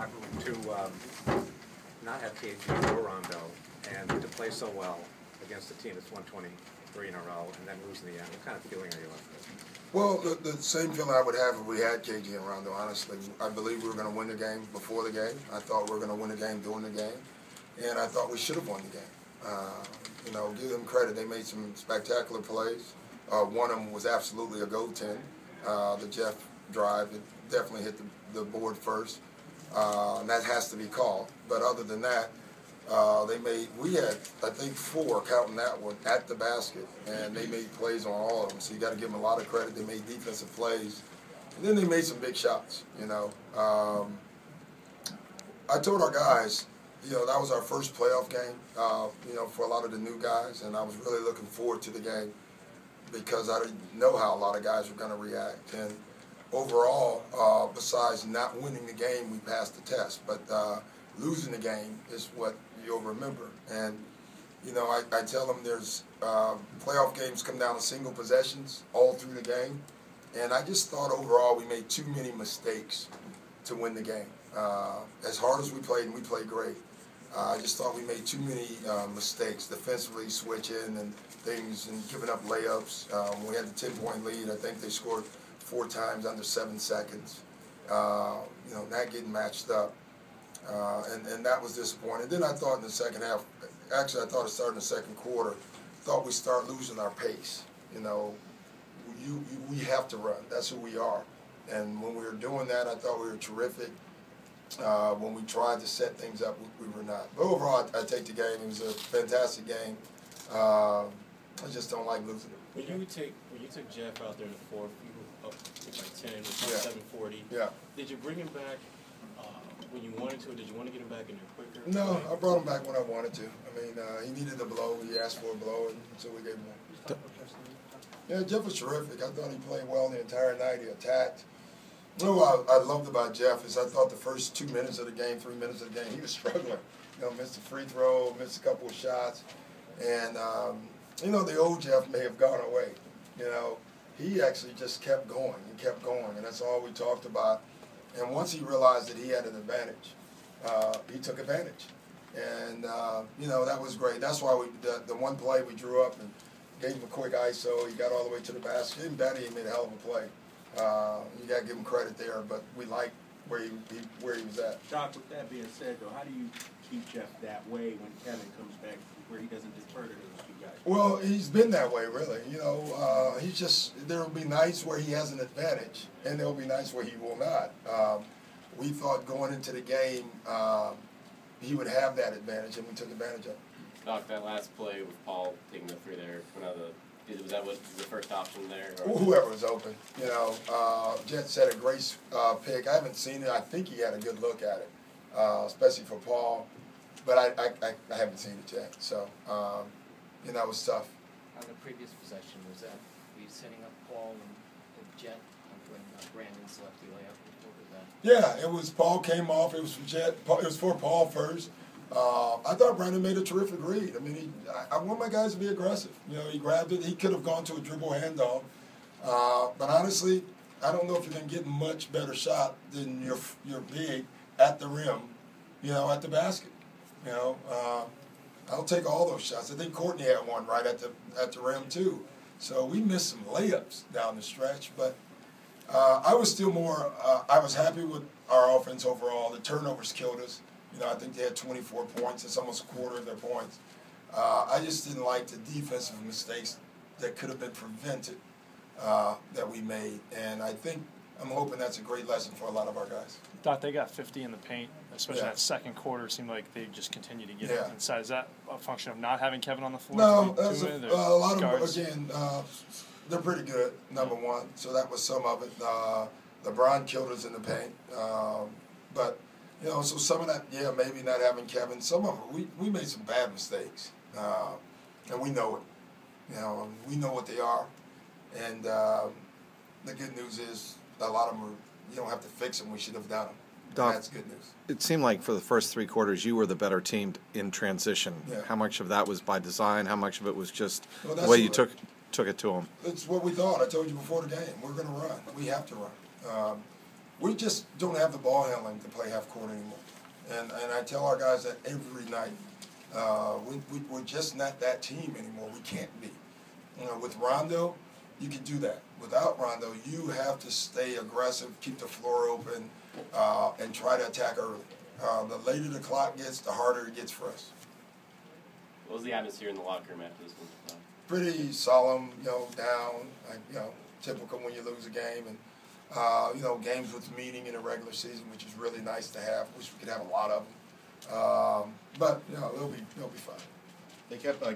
not to um, not have KG or Rondo and to play so well against a team that's 123 in a row and then lose in the end? What kind of feeling are you left with? Well, the, the same feeling I would have if we had KG and Rondo, honestly. I believe we were going to win the game before the game. I thought we were going to win the game during the game. And I thought we should have won the game. Uh, you know, give them credit. They made some spectacular plays. Uh, one of them was absolutely a goaltend. Uh, the Jeff drive, it definitely hit the, the board first. Uh, and that has to be called. But other than that, uh, they made, we had, I think, four, counting that one, at the basket, and they made plays on all of them. So you got to give them a lot of credit. They made defensive plays. And then they made some big shots, you know. Um, I told our guys, you know, that was our first playoff game, uh, you know, for a lot of the new guys, and I was really looking forward to the game because I didn't know how a lot of guys were going to react. And overall, uh, besides not winning the game, we passed the test. But uh, losing the game is what you'll remember. And, you know, I, I tell them there's uh, playoff games come down to single possessions all through the game. And I just thought overall we made too many mistakes to win the game. Uh, as hard as we played, and we played great, uh, I just thought we made too many uh, mistakes defensively, switching and things, and giving up layups. Um, we had the 10 point lead. I think they scored four times under seven seconds. Uh, you know, not getting matched up. Uh, and, and that was disappointing. Then I thought in the second half, actually, I thought it started in the second quarter, thought we start losing our pace. You know, you, you, we have to run. That's who we are. And when we were doing that, I thought we were terrific. Uh, when we tried to set things up, we, we were not. But overall, I, I, take the game. It was a fantastic game. Uh, I just don't like losing it. When you take when you took Jeff out there in the fourth, you were up like ten, it was Yeah. seven forty. Yeah. Did you bring him back uh, when you wanted to, or did you want to get him back in there quicker? No, I brought him back when I wanted to. I mean, uh, he needed a blow. He asked for a blow, and so we gave him one. Yeah, Jeff was terrific. I thought he played well the entire night. He attacked. You know what I, I loved about Jeff is I thought the first two minutes of the game, three minutes of the game, he was struggling. You know, missed a free throw, missed a couple of shots, and um, you know the old Jeff may have gone away. You know, he actually just kept going and kept going, and that's all we talked about. And once he realized that he had an advantage, uh, he took advantage, and uh, you know that was great. That's why we the, the one play we drew up and gave him a quick ISO. He got all the way to the basket. Even better, he made a hell of a play. Uh, you got to give him credit there, but we like where he, he where he was at. Doc, with that being said, though, how do you keep Jeff that way when Kevin comes back, where he doesn't defer to those two guys? Well, he's been that way, really. You know, uh, he's just there will be nights where he has an advantage, and there will be nights where he will not. Um, we thought going into the game um, he would have that advantage, and we took advantage of it. Doc, that last play with Paul taking the three there, went out of the, was that what the first option there? or- Whoever was open, you know, uh, Jet said a great uh, pick. I haven't seen it. I think he had a good look at it, uh, especially for Paul. But I, I, I, I haven't seen it yet. So, um, you know, it was tough. On the previous possession, was that were you setting up Paul and the jet when uh, Brandon's left the layup? What was that? Yeah, it was Paul came off. It was for Jet. Paul- It was for Paul first. Uh, I thought Brandon made a terrific read. I mean, he, I, I want my guys to be aggressive. You know, he grabbed it. He could have gone to a dribble handoff. Uh, but honestly, I don't know if you can get much better shot than your your big at the rim. You know, at the basket. You know, uh, I'll take all those shots. I think Courtney had one right at the at the rim too. So we missed some layups down the stretch, but uh, I was still more. Uh, I was happy with our offense overall. The turnovers killed us. You know, I think they had 24 points. It's almost a quarter of their points. Uh, I just didn't like the defensive mistakes that could have been prevented uh, that we made, and I think I'm hoping that's a great lesson for a lot of our guys. Thought they got 50 in the paint, especially Yeah. that second quarter. Seemed like they just continued to get Yeah. inside. Is that a function of not having Kevin on the floor? No, that's a, uh, a lot of guards? again. Uh, they're pretty good. Number one, so that was some of it. Uh, LeBron killed us in the paint, um, but you know, so some of that, yeah, maybe not having Kevin. Some of it, we we made some bad mistakes, uh, and we know it. You know, we know what they are, and um, the good news is a lot of them are. You don't have to fix them. We should have done them. Doc- That's good news. It seemed like for the first three quarters, you were the better team in transition. Yeah. How much of that was by design? How much of it was just Well, the way you took took it to them? It's what we thought. I told you before the game. We're going to run. We have to run. Um, we just don't have the ball handling to play half court anymore. And, and I tell our guys that every night. Uh, we, we, we're just not that team anymore. We can't be. You know, with Rondo, you can do that. Without Rondo, you have to stay aggressive, keep the floor open, uh, and try to attack early. Uh, the later the clock gets, the harder it gets for us. What was the atmosphere in the locker room after this one? Pretty solemn, you know, down, like, you know, typical when you lose a game. And, uh, you know, games with meaning in the regular season, which is really nice to have. Wish we could have a lot of them. Um, but, you know, it'll be, it'll be fun. They kept, uh,